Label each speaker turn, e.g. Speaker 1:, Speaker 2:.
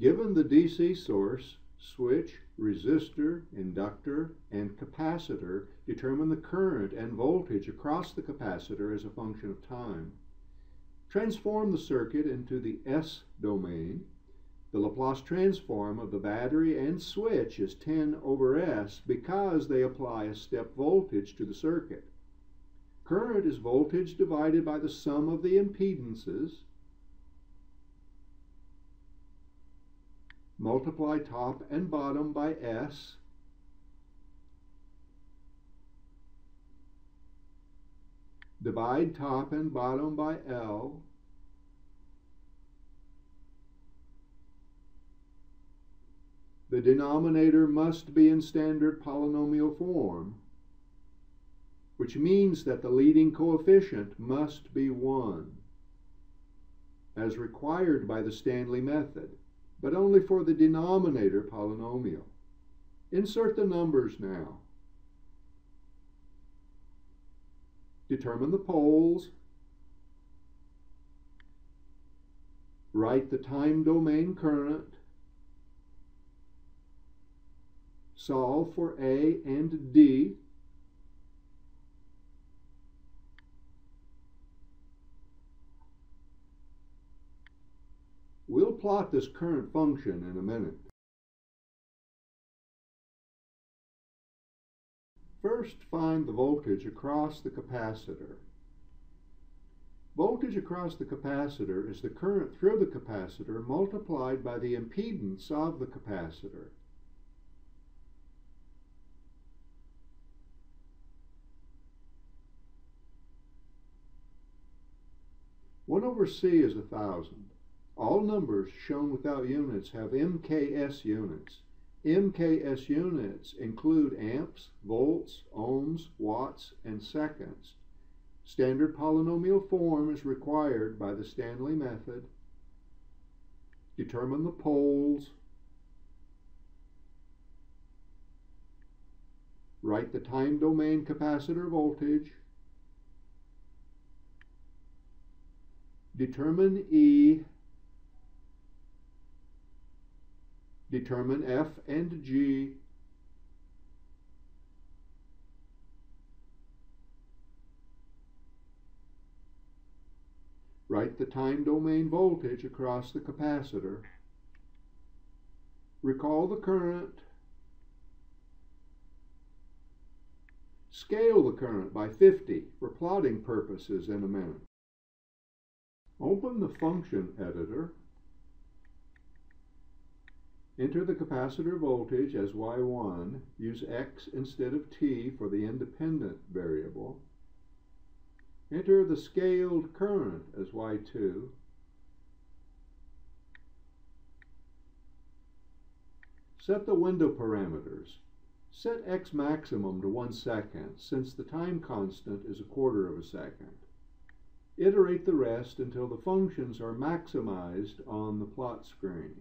Speaker 1: Given the DC source, switch, resistor, inductor, and capacitor, determine the current and voltage across the capacitor as a function of time. Transform the circuit into the S domain. The Laplace transform of the battery and switch is 10 over S because they apply a step voltage to the circuit. Current is voltage divided by the sum of the impedances. Multiply top and bottom by S. Divide top and bottom by L. The denominator must be in standard polynomial form which means that the leading coefficient must be 1, as required by the Stanley method, but only for the denominator polynomial. Insert the numbers now. Determine the poles. Write the time domain current. Solve for A and D We'll plot this current function in a minute. First, find the voltage across the capacitor. Voltage across the capacitor is the current through the capacitor multiplied by the impedance of the capacitor. One over C is a thousand. All numbers shown without units have MKS units. MKS units include amps, volts, ohms, watts, and seconds. Standard polynomial form is required by the Stanley method. Determine the poles. Write the time domain capacitor voltage. Determine E Determine f and g Write the time domain voltage across the capacitor. Recall the current. Scale the current by 50 for plotting purposes in a minute. Open the function editor Enter the capacitor voltage as Y1. Use X instead of T for the independent variable. Enter the scaled current as Y2. Set the window parameters. Set X maximum to 1 second, since the time constant is a quarter of a second. Iterate the rest until the functions are maximized on the plot screen.